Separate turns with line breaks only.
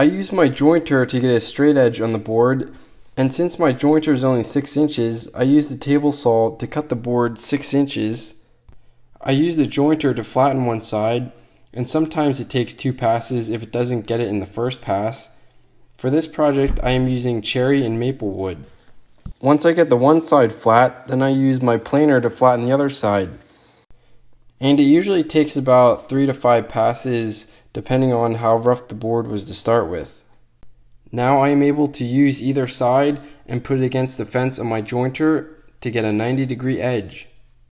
I use my jointer to get a straight edge on the board, and since my jointer is only 6 inches, I use the table saw to cut the board 6 inches. I use the jointer to flatten one side, and sometimes it takes two passes if it doesn't get it in the first pass. For this project, I am using cherry and maple wood. Once I get the one side flat, then I use my planer to flatten the other side. And it usually takes about 3 to 5 passes depending on how rough the board was to start with. Now I am able to use either side and put it against the fence of my jointer to get a 90 degree edge.